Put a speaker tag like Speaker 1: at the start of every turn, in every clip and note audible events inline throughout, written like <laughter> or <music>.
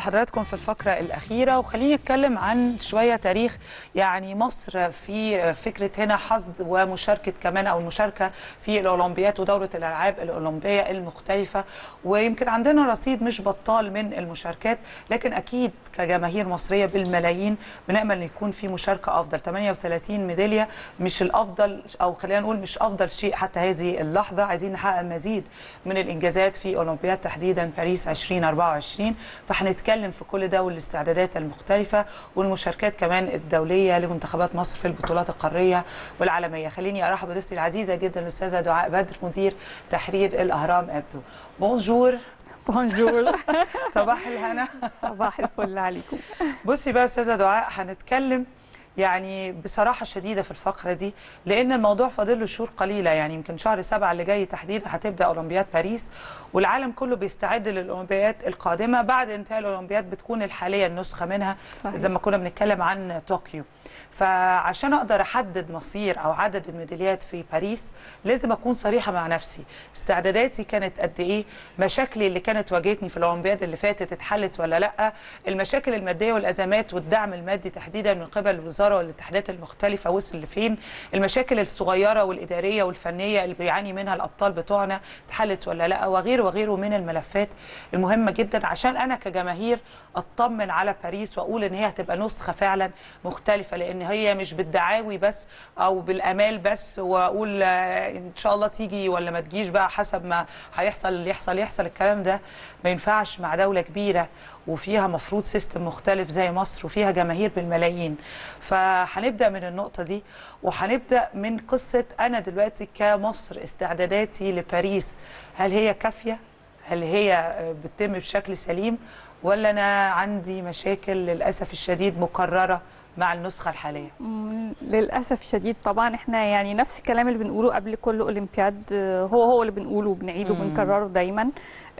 Speaker 1: بحضراتكم في الفقرة الأخيرة وخليني أتكلم عن شوية تاريخ يعني مصر في فكرة هنا حصد ومشاركة كمان أو المشاركة في الأولمبيات ودورة الألعاب الأولمبية المختلفة. ويمكن عندنا رصيد مش بطال من المشاركات لكن أكيد كجماهير مصرية بالملايين بنأمل أن يكون في مشاركة أفضل. 38 ميدالية مش الأفضل أو خلينا نقول مش أفضل شيء حتى هذه اللحظة. عايزين نحقق مزيد من الإنجازات في أولمبياد تحديدا باريس 2024 فهنتكلم في كل ده والاستعدادات المختلفة والمشاركات كمان الدولية لمنتخبات مصر في البطولات القارية والعالمية. خليني أرحب بضيفتي العزيزة جدا الأستاذة دعاء بدر مدير تحرير الأهرام أبدو. بونجور.
Speaker 2: بونجور. <laughs>
Speaker 1: صباح الهنا. <laughs>
Speaker 2: صباح الفل عليكم.
Speaker 1: بصي بقى يا أستاذة دعاء هنتكلم يعني بصراحة شديدة في الفقرة دي لأن الموضوع فاضل له شهور قليلة يعني يمكن شهر سبعة اللي جاي تحديدا هتبدأ أولمبياد باريس والعالم كله بيستعد للأولمبياد القادمة بعد انتهاء الأولمبياد بتكون الحالية النسخة منها
Speaker 2: صحيح.
Speaker 1: زي ما كنا بنتكلم عن طوكيو فعشان أقدر أحدد مصير أو عدد الميداليات في باريس لازم أكون صريحة مع نفسي. استعداداتي كانت قد إيه؟ مشاكلي اللي كانت واجهتني في الأولمبياد اللي فاتت اتحلت ولا لأ؟ المشاكل المادية والأزمات والدعم المادي تحديدا من قبل الوزارة والاتحادات المختلفة وصل لفين؟ المشاكل الصغيرة والإدارية والفنية اللي بيعاني منها الأبطال بتوعنا اتحلت ولا لأ؟ وغيره وغيره من الملفات المهمة جدا. عشان أنا كجماهير أطمن على باريس وأقول إن هي هتبقى نسخة فعلا مختلفة لأن هي مش بالدعاوي بس أو بالأمال بس وأقول آه، إن شاء الله تيجي ولا ما تجيش بقى حسب ما هيحصل اللي يحصل يحصل الكلام ده. ما ينفعش مع دولة كبيرة وفيها مفروض سيستم مختلف زي مصر وفيها جماهير بالملايين. فهنبدأ من النقطة دي وهنبدأ من قصة أنا دلوقتي كمصر استعداداتي لباريس. هل هي كافية؟ هل هي بتتم بشكل سليم؟ ولا أنا عندي مشاكل للأسف الشديد مكررة؟ مع النسخة
Speaker 2: الحالية للأسف الشديد طبعا إحنا يعني نفس الكلام اللي بنقوله قبل كل أولمبياد آه، هو هو اللي بنقوله وبنعيده. وبنكرره دايما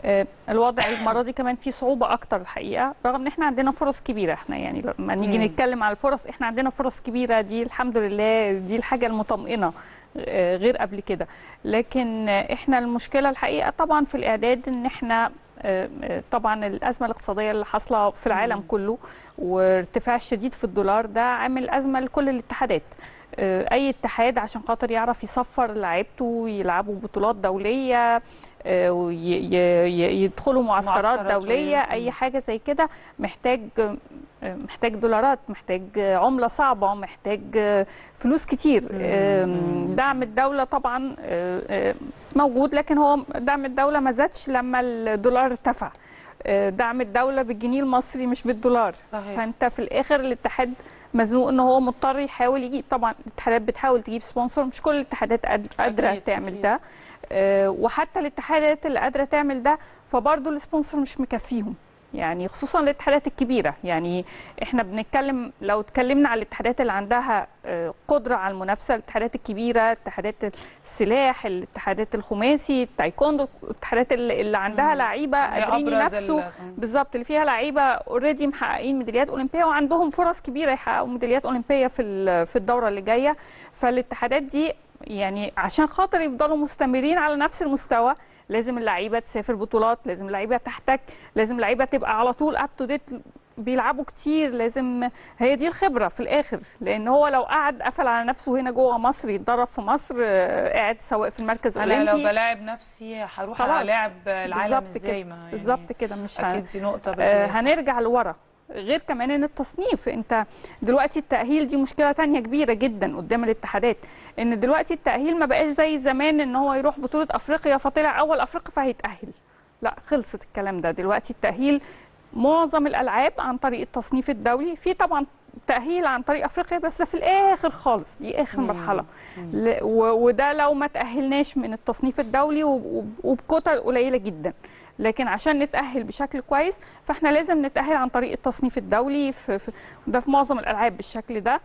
Speaker 2: آه، الوضع المرة دي كمان فيه صعوبة أكتر الحقيقة رغم إن إحنا عندنا فرص كبيرة إحنا يعني لما نيجي
Speaker 1: مم.
Speaker 2: نتكلم على الفرص إحنا عندنا فرص كبيرة دي الحمد لله دي الحاجة المطمئنة غير قبل كده لكن إحنا المشكلة الحقيقة طبعا في الإعداد إن إحنا آه، طبعا الأزمة الاقتصادية اللي حاصلة في العالم
Speaker 1: مم.
Speaker 2: كله وارتفاع الشديد في الدولار ده عامل أزمة لكل الاتحادات آه، أي اتحاد عشان خاطر يعرف يصفر لعيبته يلعبوا بطولات دولية آه، وي- ي- ي- يدخلوا معسكرات,
Speaker 1: معسكرات
Speaker 2: دولية
Speaker 1: وليه.
Speaker 2: أي حاجة زي كده محتاج محتاج دولارات محتاج عملة صعبة محتاج فلوس كتير. دعم الدولة طبعا آه، آه، موجود لكن هو دعم الدولة ما زادش لما الدولار ارتفع. آه، دعم الدولة بالجنيه المصري مش بالدولار.
Speaker 1: صحيح.
Speaker 2: فأنت في الآخر الاتحاد مزنوق إن هو مضطر يحاول يجيب. طبعا الاتحادات بتحاول تجيب sponsor مش كل الاتحادات قاد-
Speaker 1: قادرة
Speaker 2: تعمل
Speaker 1: أكيد.
Speaker 2: ده وحتى الاتحادات اللي قادرة تعمل ده فبرضه ال sponsor مش مكفيهم. يعني خصوصا الاتحادات الكبيرة. يعني إحنا بنتكلم لو اتكلمنا على الاتحادات اللي عندها آه، قدرة على المنافسة الاتحادات الكبيرة اتحادات السلاح الاتحادات الخماسي التايكوندو الاتحادات اللي عندها.
Speaker 1: لعيبة
Speaker 2: قادرين ينافسوا.
Speaker 1: ال-
Speaker 2: بالظبط اللي فيها لعيبة already محققين ميداليات أولمبية وعندهم فرص كبيرة يحققوا ميداليات أولمبية في في الدورة اللي جاية. فالاتحادات دي يعني عشان خاطر يفضلوا مستمرين على نفس المستوى لازم اللعيبة تسافر بطولات لازم اللعيبة تحتك لازم اللعيبة تبقى على طول up to date بيلعبوا كتير لازم هي دي الخبرة في الآخر لأن هو لو قعد قفل على نفسه هنا جوه مصر يتدرب في مصر آه، قاعد سواء في المركز
Speaker 1: أنا لو
Speaker 2: الأولمبي
Speaker 1: بلاعب نفسي هروح
Speaker 2: خلاص.
Speaker 1: الاعب العالم
Speaker 2: إزاي
Speaker 1: ما يعني
Speaker 2: بالظبط كده مش ه-
Speaker 1: أكيد دي نقطة
Speaker 2: آه،. هنرجع لورا غير كمان إن التصنيف أنت دلوقتي التأهيل دي مشكلة تانية كبيرة جدا قدام الاتحادات. إن دلوقتي التأهيل ما بقاش زي زمان إن هو يروح بطولة أفريقيا فطلع أول افريقيا فهيتأهل. لا خلصت الكلام ده. دلوقتي التأهيل معظم الألعاب عن طريق التصنيف الدولي. في طبعا تأهيل عن طريق أفريقيا بس في الآخر خالص. دي آخر
Speaker 1: مم.
Speaker 2: مرحلة. ل- و- وده لو ما تأهلناش من التصنيف الدولي وب- وب- وبكتل قليلة جدا. لكن عشان نتأهل بشكل كويس فاحنا لازم نتأهل عن طريق التصنيف الدولي في في ده في معظم الألعاب بالشكل ده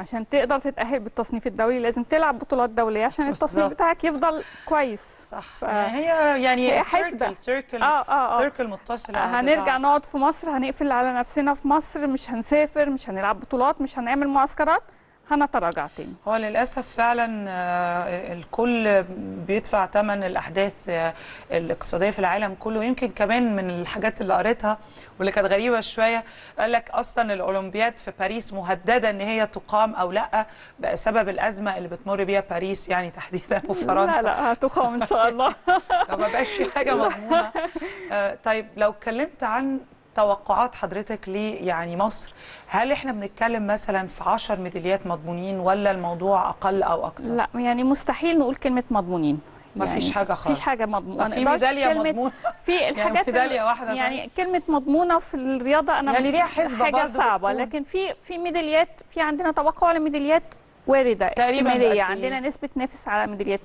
Speaker 2: عشان تقدر تتأهل بالتصنيف الدولي لازم تلعب بطولات دولية عشان التصنيف. بتاعك يفضل كويس
Speaker 1: صح
Speaker 2: ف-
Speaker 1: يعني هي يعني
Speaker 2: هي حسبة.
Speaker 1: سيركل
Speaker 2: آه آه آه
Speaker 1: سيركل متصلة
Speaker 2: هنرجع
Speaker 1: ببعض.
Speaker 2: نقعد في مصر هنقفل على نفسنا في مصر مش هنسافر مش هنلعب بطولات مش هنعمل معسكرات هنتراجع تاني
Speaker 1: هو للأسف فعلا آه، الكل بيدفع ثمن الأحداث آه، الاقتصادية في العالم كله يمكن كمان من الحاجات اللي قريتها واللي كانت غريبة شوية. قال لك أصلا الأولمبياد في باريس مهددة إن هي تقام أو لأ بسبب الأزمة اللي بتمر بيها باريس يعني تحديدا <laughs> وفرنسا.
Speaker 2: لا لا هتقام إن شاء الله. <laughs>
Speaker 1: فما بقاش في حاجة مضمونة. <laughs> آه، طيب لو اتكلمت عن توقعات حضرتك ليه يعني مصر؟ هل إحنا بنتكلم مثلا في 10 ميداليات مضمونين ولا الموضوع أقل أو أكتر؟
Speaker 2: لا يعني مستحيل نقول كلمة مضمونين.
Speaker 1: ما فيش حاجة خالص.
Speaker 2: مفيش
Speaker 1: حاجة
Speaker 2: مضمونة.
Speaker 1: في
Speaker 2: ميدالية
Speaker 1: مضمونة.
Speaker 2: في الحاجات
Speaker 1: ميدالية واحدة
Speaker 2: يعني كلمة مضمونة في الرياضة أنا
Speaker 1: يعني ليها حسبة حاجة
Speaker 2: صعبة.
Speaker 1: بتكون.
Speaker 2: لكن في في ميداليات في عندنا توقع لميداليات واردة.
Speaker 1: تقريباً قد
Speaker 2: احتماليه
Speaker 1: إيه؟
Speaker 2: عندنا نسبة نفس على ميداليات.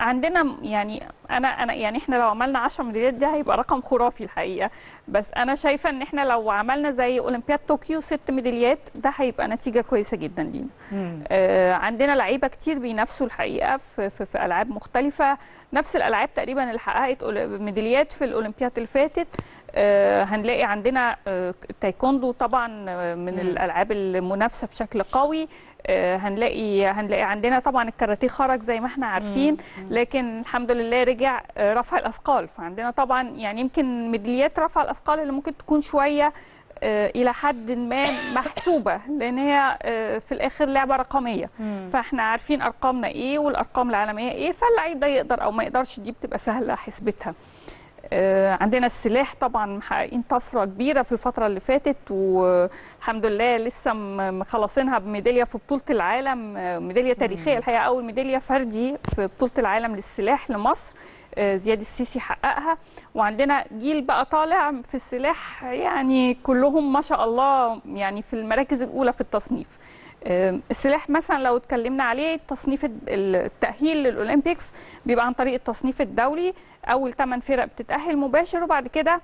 Speaker 2: عندنا يعني أنا أنا يعني إحنا لو عملنا 10 ميداليات ده هيبقى رقم خرافي الحقيقة. بس أنا شايفة إن إحنا لو عملنا زي أولمبياد طوكيو ست ميداليات ده هيبقى نتيجة كويسة جدا لينا. آه، عندنا لعيبة كتير بينافسوا الحقيقة في, في, في ألعاب مختلفة. نفس الألعاب تقريبا اللي حققت ميداليات في الأولمبياد اللي فاتت. هنلاقي عندنا آه، تايكوندو طبعا آه، من. الألعاب المنافسة بشكل قوي. آه، هنلاقي هنلاقي عندنا طبعا الكاراتيه خرج زي ما إحنا عارفين لكن الحمد لله رجع آه، رفع الأثقال. فعندنا طبعا يعني يمكن ميداليات رفع الأثقال اللي ممكن تكون شوية آه، إلى حد ما محسوبة لأن هي آه، في الآخر لعبة
Speaker 1: رقمية.
Speaker 2: فاحنا عارفين أرقامنا إيه والأرقام العالمية إيه فاللعيب ده يقدر أو ما يقدرش دي بتبقى سهلة حسبتها. آه، عندنا السلاح طبعا محققين طفرة كبيرة في الفترة اللي فاتت والحمد لله لسه مخلصينها بميدالية في بطولة العالم آه، ميدالية تاريخية الحقيقة أول ميدالية فردي في بطولة العالم للسلاح لمصر آه، زياد السيسي حققها. وعندنا جيل بقى طالع في السلاح يعني كلهم ما شاء الله يعني في المراكز الأولى في التصنيف. آه، السلاح مثلا لو اتكلمنا عليه تصنيف التأهيل للأولمبيكس بيبقى عن طريق التصنيف الدولي. أول 8 فرق بتتأهل مباشر وبعد كده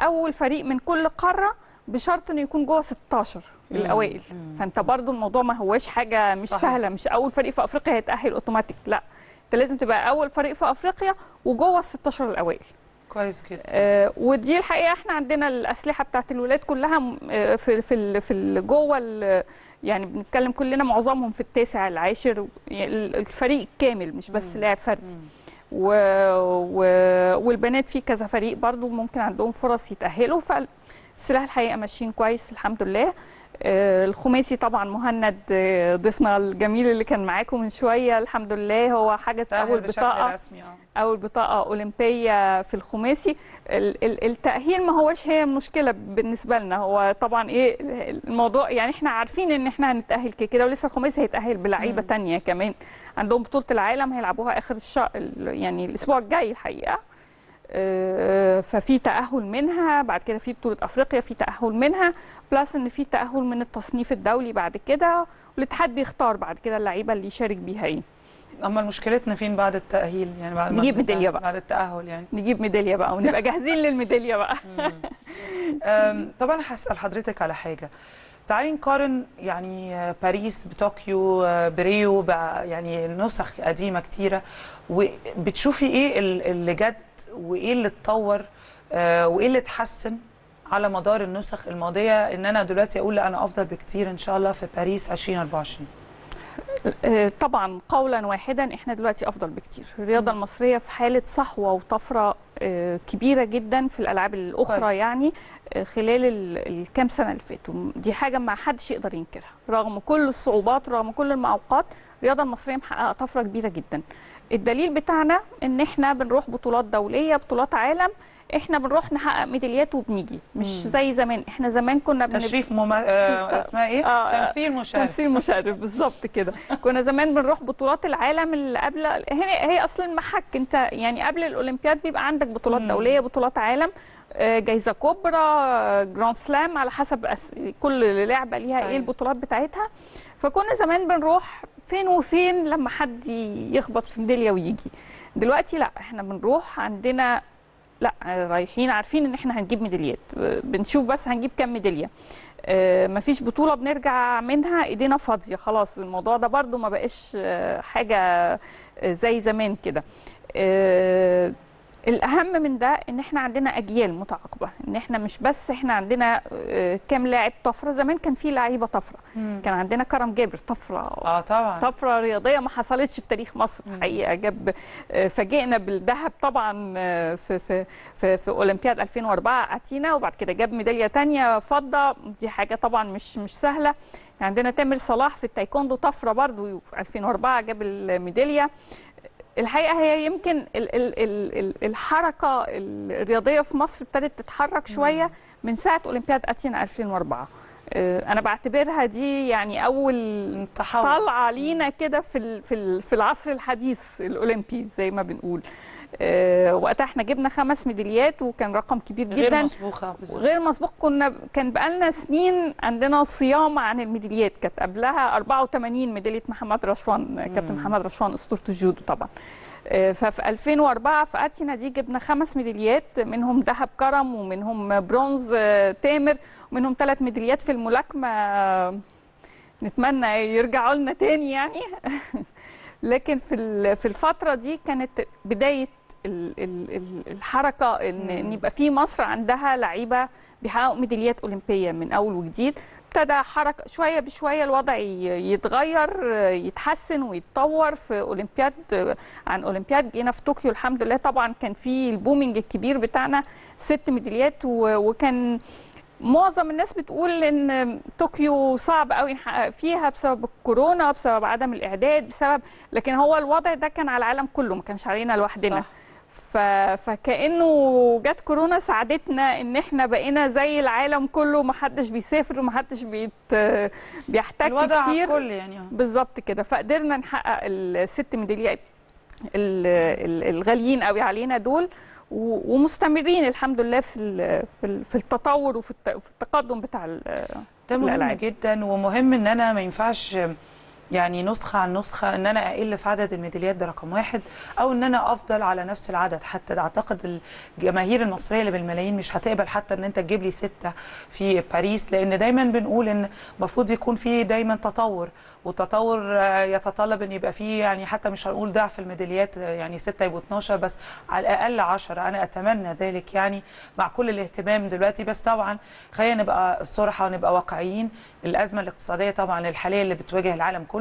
Speaker 2: أول فريق من كل قارة بشرط إنه يكون جوه 16 الأوائل. فأنت برضو الموضوع ما هواش حاجة مش
Speaker 1: صحيح.
Speaker 2: سهلة. مش أول فريق في أفريقيا هيتأهل أوتوماتيك. لا أنت لازم تبقى أول فريق في أفريقيا وجوه ال 16 الأوائل.
Speaker 1: كويس جدا.
Speaker 2: آه، ودي الحقيقة إحنا عندنا الأسلحة بتاعت الولاد كلها آه، في في في جوه يعني بنتكلم كلنا معظمهم في التاسع العاشر ال- الفريق كامل مش بس لاعب فردي. و... و... والبنات في كذا فريق برضو ممكن عندهم فرص يتأهلوا فالسلاح الحقيقة ماشيين كويس الحمد لله. الخماسي طبعا مهند آه، ضيفنا الجميل اللي كان معاكم من شوية. الحمد لله هو حجز
Speaker 1: بشكل
Speaker 2: بطاقة
Speaker 1: رسمي آه.
Speaker 2: أول بطاقة أولمبية في الخماسي. ال- ال- التأهيل ما هوش هي المشكلة بالنسبة لنا. هو طبعا إيه الموضوع يعني إحنا عارفين إن إحنا هنتأهل كده ولسه الخماسي هيتأهل بلعيبة تانية كمان. عندهم بطولة العالم هيلعبوها آخر الشهر يعني الأسبوع الجاي الحقيقة. آه، ففي تأهل منها بعد كده في بطولة أفريقيا في تأهل منها بلس إن في تأهل من التصنيف الدولي بعد كده والاتحاد بيختار بعد كده اللعيبة اللي يشارك بيها إيه.
Speaker 1: اما مشكلتنا فين بعد التأهيل؟ يعني بعد
Speaker 2: نجيب ميدالية بقى.
Speaker 1: بعد التأهل يعني.
Speaker 2: نجيب ميدالية بقى ونبقى <laughs> جاهزين للميدالية بقى.
Speaker 1: طبعا هسأل حضرتك على حاجة. تعالي نقارن يعني آه، باريس بطوكيو آه، بريو يعني نسخ قديمة كتيرة. وبتشوفي إيه ال- اللي جد وإيه اللي اتطور آه، وإيه اللي اتحسن على مدار النسخ الماضية؟ إن أنا دلوقتي أقول أنا أفضل بكتير إن شاء الله في باريس 2024
Speaker 2: آه، طبعا قولا واحدا إحنا دلوقتي أفضل بكتير. الرياضة المصرية في حالة صحوة وطفرة كبيرة جدا في الألعاب الأخرى
Speaker 1: كويس.
Speaker 2: يعني آه، خلال ال- الكام سنة اللي فاتوا. دي حاجة ما حدش يقدر ينكرها. رغم كل الصعوبات رغم كل المعوقات الرياضة المصرية محققة طفرة كبيرة جدا. الدليل بتاعنا ان إحنا بنروح بطولات دولية بطولات عالم إحنا بنروح نحقق ميداليات وبنيجي مش
Speaker 1: مم.
Speaker 2: زي زمان. إحنا زمان كنا بن...
Speaker 1: تشريف مما... آه، <laughs> اسمها إيه؟
Speaker 2: آه،
Speaker 1: تمثيل مشرف
Speaker 2: تمثيل مشرف بالظبط كده. كنا زمان بنروح بطولات العالم اللي قبل هي هي أصلا المحك انت يعني قبل الأولمبياد بيبقى عندك بطولات
Speaker 1: مم.
Speaker 2: دولية بطولات عالم. جايزة كبرى آه، جراند سلام على حسب. كل لعبة ليها إيه
Speaker 1: أيوة.
Speaker 2: البطولات بتاعتها. فكنا زمان بنروح فين وفين لما حد يخبط في ميدالية ويجي. دلوقتي لأ إحنا بنروح عندنا لأ رايحين عارفين إن إحنا هنجيب ميداليات. بنشوف بس هنجيب كام ميدالية. آه، مفيش بطولة بنرجع منها إيدينا فاضية خلاص. الموضوع ده برضو ما بقاش آه، حاجة آه، زي زمان كده. آه، الأهم من ده إن إحنا عندنا أجيال متعاقبة إن إحنا مش بس إحنا عندنا آه، كام لاعب طفرة زمان كان في لعيبة طفرة. كان عندنا كرم جابر طفرة
Speaker 1: آه طبعا.
Speaker 2: طفرة رياضية ما حصلتش في تاريخ مصر الحقيقة جاب آه، فاجئنا بالذهب طبعا آه، في في في, في أولمبياد 2004 أتينا وبعد كده جاب ميدالية تانية فضة. دي حاجة طبعا مش مش سهلة. عندنا تامر صلاح في التايكوندو طفرة برضو في 2004 جاب الميدالية. الحقيقة هي يمكن ال ال ال ال الحركة الرياضية في مصر ابتدت تتحرك شوية من ساعة أولمبياد اتينا 2004 آه، أنا بعتبرها دي يعني
Speaker 1: أول
Speaker 2: طالعه لينا كده في في ال- في العصر الحديث الأولمبي زي ما بنقول. وقتها إحنا جبنا خمس ميداليات وكان رقم كبير
Speaker 1: غير
Speaker 2: جدا.
Speaker 1: مسبوقه.
Speaker 2: غير مسبوق. كنا كان بقالنا سنين عندنا صيام عن الميداليات. كانت قبلها 84 ميدالية محمد رشوان كابتن محمد رشوان أسطورة الجودو طبعا. آه، ففي 2004 في أتينا دي جبنا خمس ميداليات منهم ذهب كرم ومنهم برونز آه، تامر ومنهم ثلاث ميداليات في الملاكمة. آه، نتمنى يرجعوا لنا تاني يعني. <laughs> لكن في في الفترة دي كانت بداية الحركة إن ان يبقى في مصر عندها لعيبة بيحققوا ميداليات أولمبية من أول وجديد. ابتدى حركه شوية بشوية الوضع يتغير يتحسن ويتطور في أولمبياد عن أولمبياد جينا في طوكيو الحمد لله. طبعا كان في ال booming الكبير بتاعنا ست ميداليات وكان معظم الناس بتقول إن طوكيو صعب قوي نحقق فيها بسبب الكورونا بسبب عدم الإعداد بسبب لكن هو الوضع ده كان على العالم كله ما كانش علينا لوحدنا.
Speaker 1: صح.
Speaker 2: ف... فكأنه جت كورونا ساعدتنا إن إحنا بقينا زي العالم كله ما حدش بيسافر وما حدش بيت... بيحتك
Speaker 1: الوضع
Speaker 2: كتير
Speaker 1: الكل يعني آه.
Speaker 2: بالظبط كده فقدرنا نحقق الست ميداليات ال- ال- الغاليين قوي علينا دول ومستمرين الحمد لله في في ال- في التطور وفي الت- في التقدم بتاع ال-
Speaker 1: ده مهم
Speaker 2: الألعاب.
Speaker 1: جدا ومهم إن أنا ما ينفعش يعني نسخة عن نسخة إن أنا أقل في عدد الميداليات ده رقم واحد أو إن أنا أفضل على نفس العدد. حتى أعتقد الجماهير المصرية اللي بالملايين مش هتقبل حتى إن أنت تجيب لي ستة في باريس لأن دايما بنقول إن المفروض يكون في دايما تطور والتطور يتطلب إن يبقى فيه يعني حتى مش هنقول ضعف الميداليات يعني ستة يبقوا 12 بس على الأقل 10 أنا أتمنى ذلك يعني مع كل الاهتمام دلوقتي. بس طبعا خلينا نبقى صراحة ونبقى واقعيين. الأزمة الاقتصادية طبعا الحالية اللي بتواجه العالم كله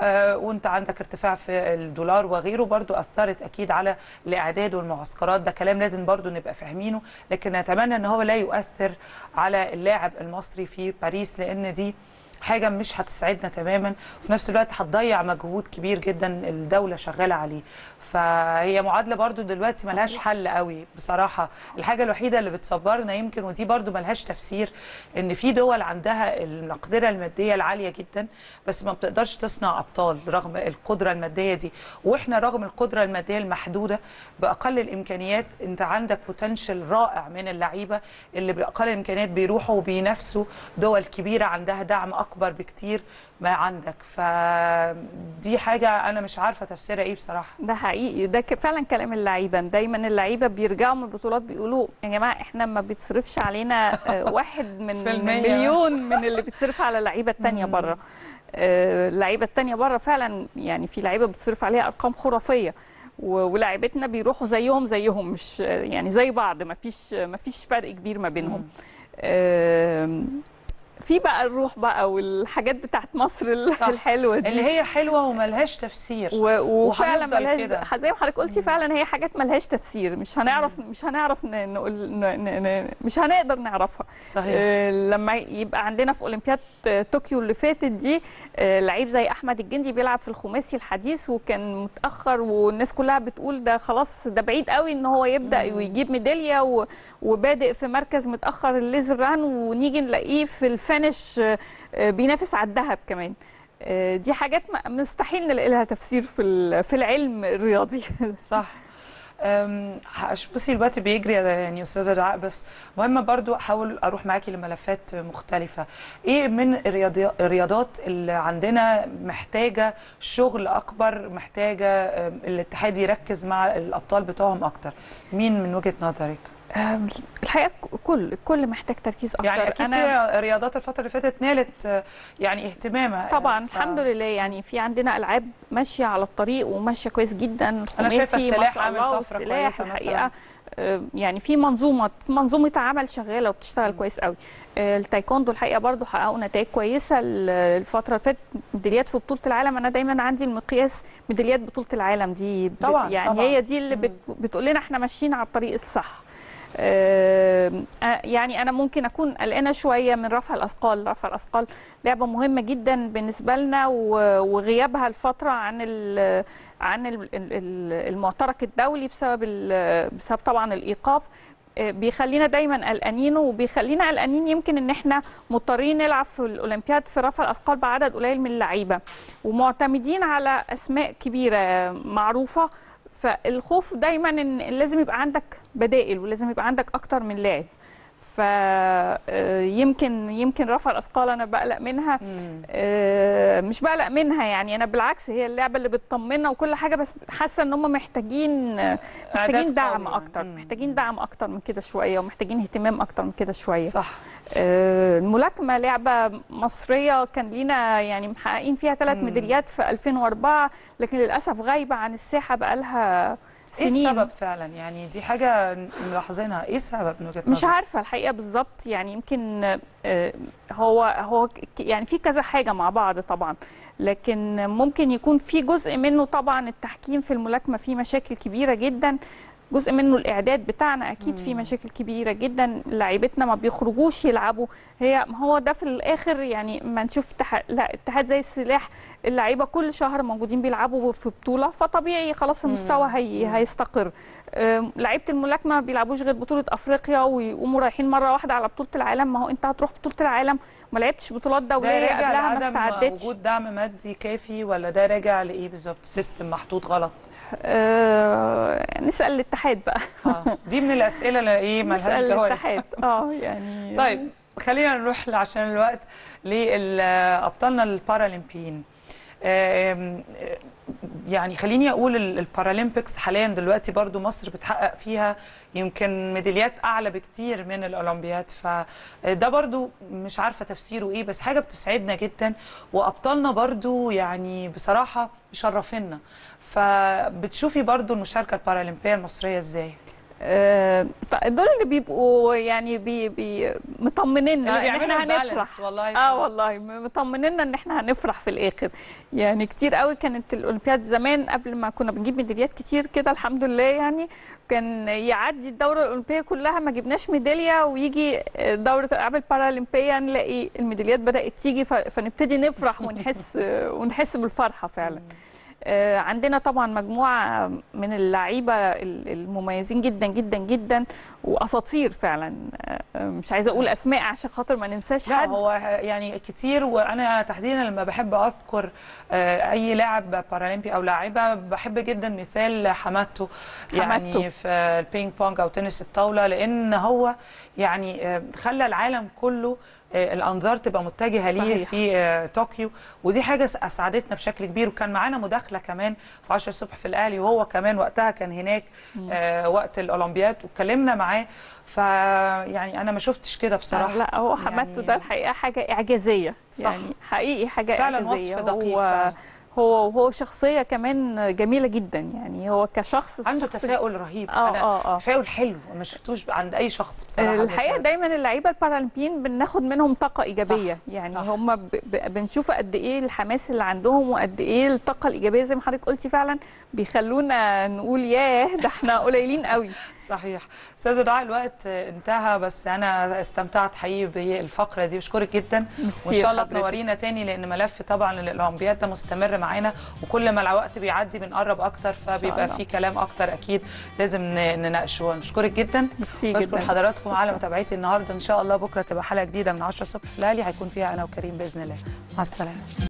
Speaker 1: آه وانت عندك ارتفاع في الدولار وغيره برضو أثرت أكيد على الإعداد والمعسكرات. ده كلام لازم برضو نبقى فاهمينه لكن نتمنى إن هو لا يؤثر على اللاعب المصري في باريس لأن دي حاجة مش هتساعدنا تماما وفي نفس الوقت هتضيع مجهود كبير جدا الدولة شغالة عليه. فهي معادلة برضو دلوقتي ملهاش حل قوي بصراحة. الحاجة الوحيدة اللي بتصبرنا يمكن ودي برضو ملهاش تفسير إن في دول عندها المقدرة المادية العالية جدا بس ما بتقدرش تصنع أبطال رغم القدرة المادية دي. وإحنا رغم القدرة المادية المحدودة بأقل الإمكانيات أنت عندك بوتنشال رائع من اللعيبة اللي بأقل الإمكانيات بيروحوا وبينافسوا دول كبيرة عندها دعم أكبر بكتير ما عندك. فدي حاجة أنا مش عارفة تفسيرها إيه بصراحة.
Speaker 2: ده حقيقي. ده فعلا كلام اللعيبة. دايما اللعيبة بيرجعوا من البطولات بيقولوا يا جماعة إحنا ما بيتصرفش علينا آه، <laughs> واحد من. مليون من اللي <laughs> بيتصرف على اللعيبة التانية بره آه، اللعيبة التانية بره فعلا يعني في لعيبة بتصرف عليها أرقام خرافية. ولاعيبتنا بيروحوا زيهم زيهم مش يعني زي بعض. ما فيش ما فيش فرق كبير ما بينهم. في بقى الروح بقى والحاجات بتاعت مصر
Speaker 1: صح.
Speaker 2: الحلوة دي.
Speaker 1: اللي هي حلوة وملهاش تفسير.
Speaker 2: و- وفعلا ملهاش. زي ما حضرتك قلتي فعلا هي حاجات ملهاش تفسير. مش هنعرف مش هنعرف نقول ن- ن- ن- مش هنقدر نعرفها.
Speaker 1: صحيح.
Speaker 2: آه، لما يبقى عندنا في أولمبياد آه، طوكيو اللي فاتت دي آه، لعيب زي أحمد الجندي بيلعب في الخماسي الحديث وكان متأخر والناس كلها بتقول ده خلاص ده بعيد قوي إن هو يبدأ ويجيب ميدالية و- وبادئ في مركز متأخر الليزر ران ونيجي نلاقيه في الفينش آه، آه، بينافس على الذهب كمان. آه، دي حاجات مستحيل نلاقي لها تفسير في في العلم الرياضي. <laughs>
Speaker 1: صح. بصي الوقت بيجري يعني أستاذة دعاء بس مهم برضو أحاول أروح معاكي لملفات مختلفة. إيه من الرياضات اللي عندنا محتاجة شغل أكبر محتاجة الاتحاد يركز مع الأبطال بتوعهم أكتر؟ مين من وجهة نظرك؟
Speaker 2: الحقيقة كل كل محتاج تركيز أكتر.
Speaker 1: يعني أكيد في رياضات الفترة اللي فاتت نالت آه، يعني اهتمامها.
Speaker 2: طبعا
Speaker 1: ف-
Speaker 2: الحمد لله. يعني في عندنا ألعاب ماشية على الطريق وماشية كويس جدا.
Speaker 1: أنا
Speaker 2: الخماسي ما
Speaker 1: السلاح عامل
Speaker 2: والسلاح
Speaker 1: كويسة
Speaker 2: الحقيقة يعني في منظومة منظومة عمل شغالة وبتشتغل كويس قوي. آه، التايكوندو الحقيقة برضو حققوا نتائج كويسة. ال- الفترة اللي فاتت ميداليات في بطولة العالم. أنا دايما عندي المقياس ميداليات بطولة العالم دي.
Speaker 1: طبعاً،
Speaker 2: يعني
Speaker 1: طبعاً.
Speaker 2: هي دي اللي بت بتقول لنا إحنا ماشيين على الطريق الصح. يعني أنا ممكن أكون قلقانة شوية من رفع الأثقال. رفع الأثقال لعبة مهمة جدا بالنسبة لنا وغيابها الفترة عن عن ال- ال- ال- المعترك الدولي بسبب بسبب طبعا الإيقاف. آه، بيخلينا دايما قلقانين وبيخلينا قلقانين يمكن إن إحنا مضطرين نلعب في الأولمبياد في رفع الأثقال بعدد قليل من اللعيبة. ومعتمدين على أسماء كبيرة معروفة فالخوف دايما إن لازم يبقى عندك بدائل ولازم يبقى عندك أكتر من لاعب فيمكن يمكن رفع الأثقال أنا بقلق منها. آه، مش بقلق منها يعني أنا بالعكس هي اللعبة اللي بتطمنا وكل حاجة بس حاسة إن هم محتاجين محتاجين دعم.
Speaker 1: أكتر.
Speaker 2: محتاجين دعم أكتر من كده شوية ومحتاجين اهتمام أكتر من كده شوية
Speaker 1: صح
Speaker 2: آه، الملاكمه لعبة مصرية كان لينا يعني محققين فيها ثلاث. ميداليات في 2004 لكن للأسف غايبة عن الساحة بقالها
Speaker 1: إيه
Speaker 2: سنين.
Speaker 1: السبب فعلا؟ يعني دي حاجة ملاحظينها. إيه السبب من وجهة
Speaker 2: مش؟ عارفة الحقيقة بالظبط. يعني يمكن آه، هو هو يعني في كذا حاجة مع بعض طبعا لكن ممكن يكون في جزء منه طبعا التحكيم في الملاكمة فيه مشاكل كبيرة جدا. جزء منه الإعداد بتاعنا أكيد في. مشاكل كبيرة جدا لعيبتنا ما بيخرجوش يلعبوا. هي ما هو ده في الآخر يعني ما نشوف اتحاد لا اتحاد زي السلاح اللعيبة كل شهر موجودين بيلعبوا في بطولة فطبيعي خلاص المستوى هي. هيستقر. لعيبة الملاكمه ما بيلعبوش غير بطولة أفريقيا ويقوموا رايحين مرة واحدة على بطولة العالم. ما هو أنت هتروح بطولة العالم ما لعبتش بطولات
Speaker 1: دولية
Speaker 2: قبلها ما استعدتش.
Speaker 1: وجود دعم مادي كافي ولا ده راجع لإيه بالظبط؟ system محطوط غلط.
Speaker 2: آه نسأل الاتحاد بقى.
Speaker 1: آه دي من الأسئلة اللي إيه ملهاش نسأل
Speaker 2: الاتحاد. آه <laughs> يعني
Speaker 1: طيب خلينا نروح عشان الوقت لابطالنا البارالمبيين. آه، يعني خليني أقول ال- البارالمبيكس حاليا دلوقتي برضو مصر بتحقق فيها يمكن ميداليات أعلى بكتير من الأولمبياد. فده برضو مش عارفة تفسيره إيه بس حاجة بتسعدنا جدا. وأبطالنا برضو يعني بصراحة مشرفينا فبتشوفي برضو المشاركة البارالمبية المصرية إزاي؟
Speaker 2: آه ط- دول اللي بيبقوا يعني بي بي مطمنيننا إن إحنا هنفرح.
Speaker 1: والله
Speaker 2: آه والله مطمنينا إن إحنا هنفرح في الآخر. يعني كتير قوي كانت الأولمبياد زمان قبل ما كنا بنجيب ميداليات كتير كده الحمد لله يعني كان يعدي الدورة الأولمبية كلها ما جبناش ميدالية ويجي دورة الالعاب البارالمبية نلاقي الميداليات بدأت تيجي فنبتدي نفرح ونحس ونحس بالفرحة فعلا. آه، عندنا طبعا مجموعة من اللعيبة ال- المميزين جدا جدا جدا وأساطير فعلا آه، مش عايزة أقول أسماء عشان خاطر ما ننساش
Speaker 1: لا
Speaker 2: حد
Speaker 1: هو يعني كتير وأنا تحديدا لما بحب أذكر آه، أي لاعب بارالمبي أو لاعبه بحب جدا مثال حماتو يعني
Speaker 2: حماتو.
Speaker 1: في البينج بونج أو تنس الطاولة لأن هو يعني آه، خلى العالم كله آه، الأنظار تبقى متجهة ليه. في آه، طوكيو. ودي حاجة اسعدتنا بشكل كبير. وكان معانا مداخلة كمان في 10 الصبح في الأهلي وهو كمان وقتها كان هناك آه، وقت الأولمبياد واتكلمنا معاه. فيعني أنا ما شفتش كده بصراحة.
Speaker 2: لا هو حماتو
Speaker 1: يعني-
Speaker 2: ده الحقيقة حاجة إعجازية.
Speaker 1: صح.
Speaker 2: يعني حقيقي حاجة
Speaker 1: فعلا وصف
Speaker 2: اعجازيه
Speaker 1: دقيق
Speaker 2: هو
Speaker 1: فعلا.
Speaker 2: هو هو شخصية كمان جميلة جدا يعني. هو كشخص
Speaker 1: عنده تفاؤل رهيب.
Speaker 2: آه
Speaker 1: أنا
Speaker 2: آه آه.
Speaker 1: تفاؤل حلو. ما شفتوش عند أي شخص بصراحة الحقيقة.
Speaker 2: دايما اللعيبة البارالمبيين بناخد منهم طاقة إيجابية.
Speaker 1: صح،
Speaker 2: يعني
Speaker 1: صح.
Speaker 2: هم ب... بنشوف قد إيه الحماس اللي عندهم وقد إيه الطاقة الإيجابية. زي ما حضرتك قلتي فعلا بيخلونا نقول ياه ده إحنا <laughs> قليلين قوي.
Speaker 1: صحيح. أستاذ دعاء الوقت انتهى بس أنا استمتعت حقيقي بالفقرة دي. بشكرك جدا. وإن شاء الله. تنورينا تاني لأن ملف طبعا الاولمبياد ده مستمر معانا وكل ما الوقت بيعدي بنقرب أكتر فبيبقى. في كلام أكتر أكيد لازم نناقشه. بشكرك جدا. بشكر حضراتكم على متابعتي النهارده. إن شاء الله بكرة تبقى حلقة جديدة من 10 الصبح. في الاهلي هيكون فيها أنا وكريم بإذن الله. مع السلامة.